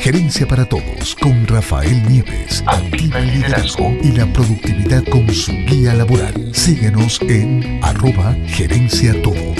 Gerencia para Todos con Rafael Nieves. Activa el liderazgo y la productividad con su guía laboral. Síguenos en arroba Gerencia Todos.